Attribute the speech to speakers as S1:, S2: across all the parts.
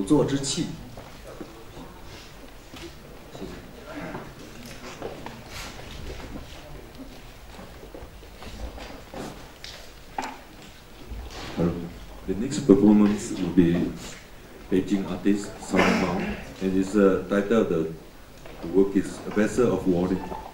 S1: 有作之气。
S2: The next performance will be Beijing artist Song Mao, and his uh, title of the, the work is A Vessel of Warning.《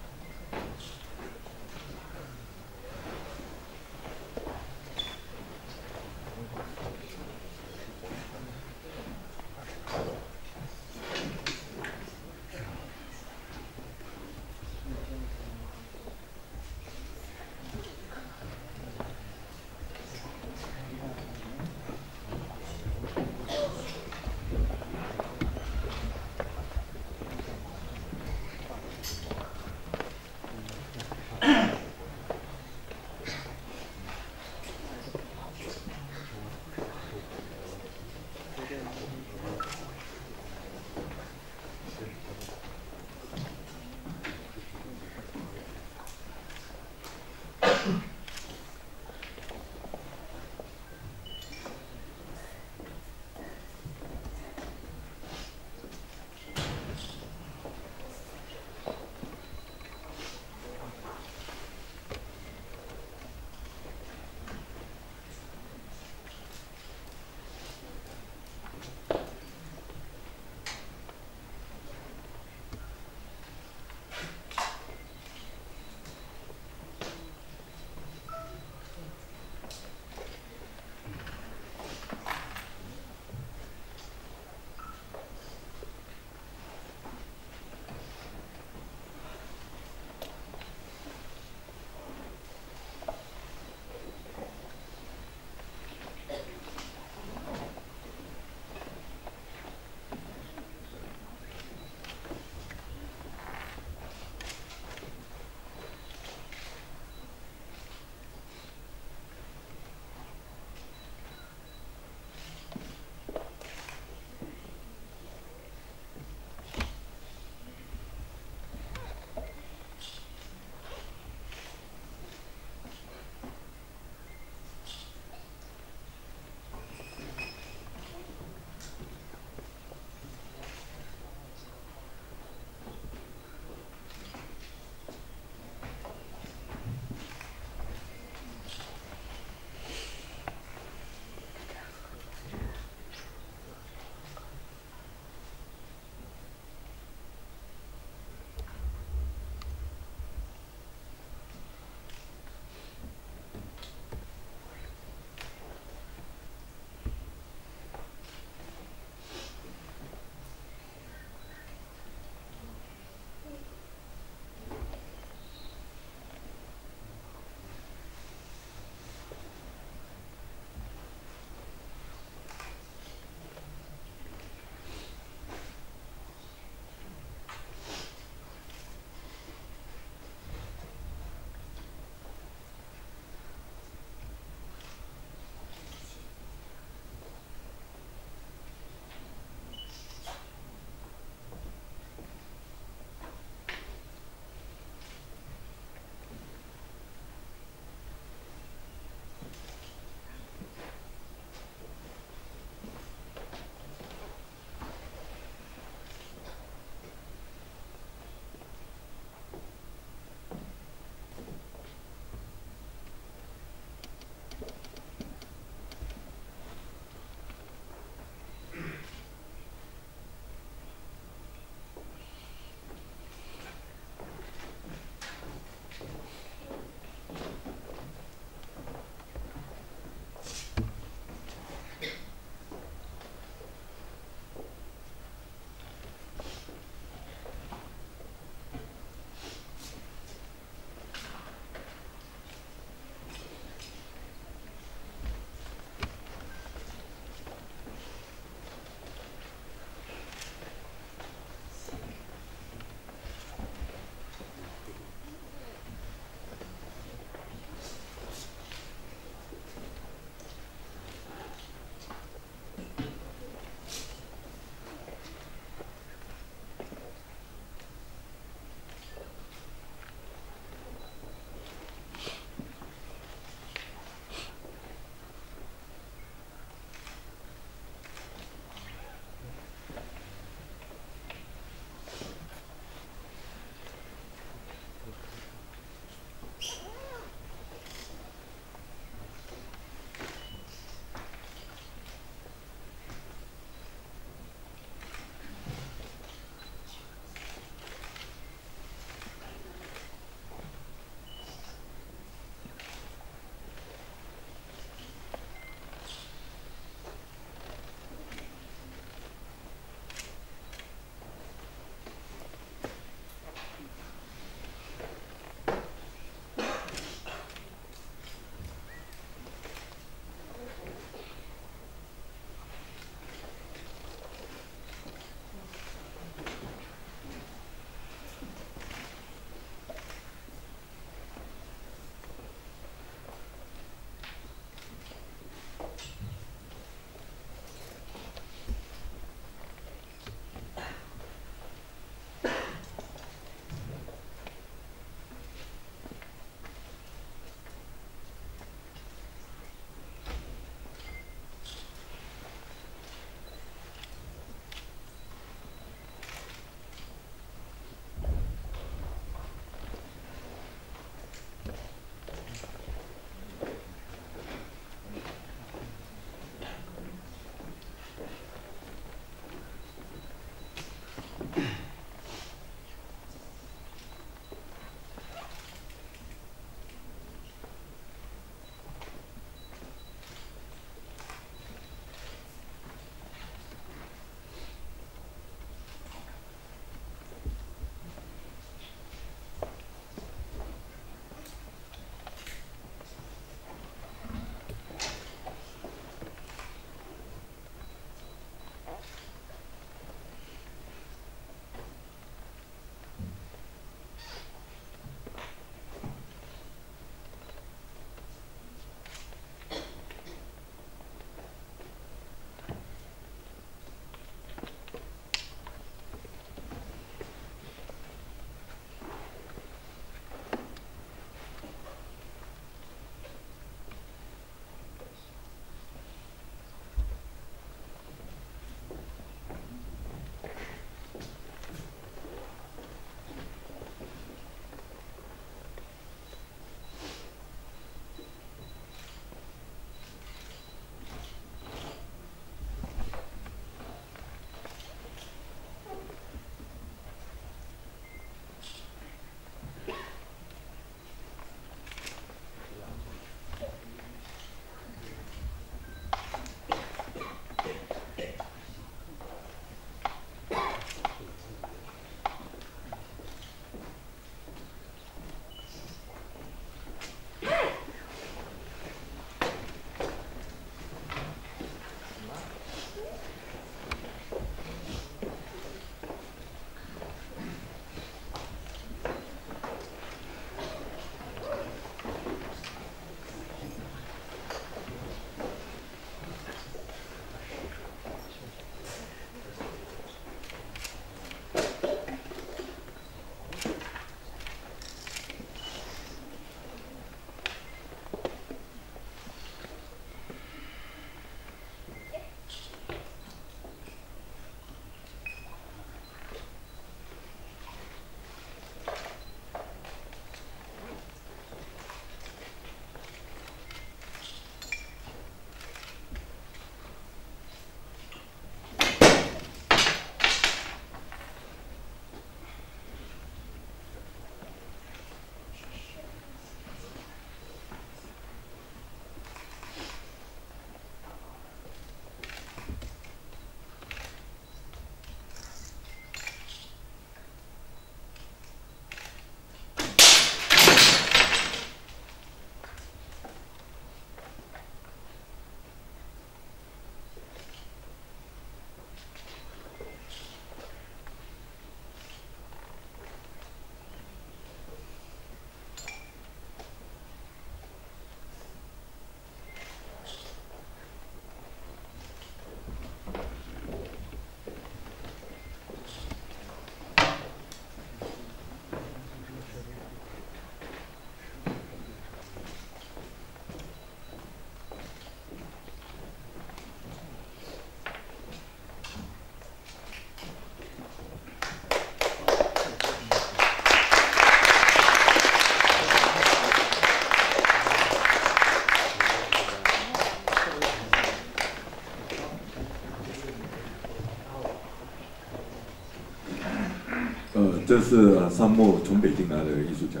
S2: 是呃沙漠从北京来的艺术家。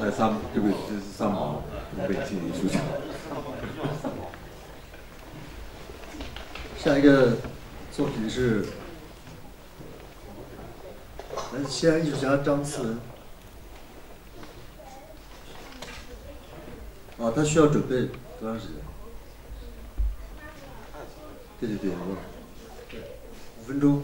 S2: 哎，三对不对？这是三毛，从北京艺术家。
S1: 下一个作品是来西安艺术家张思文。啊，他需要准备多长时间？对对对，我五分钟。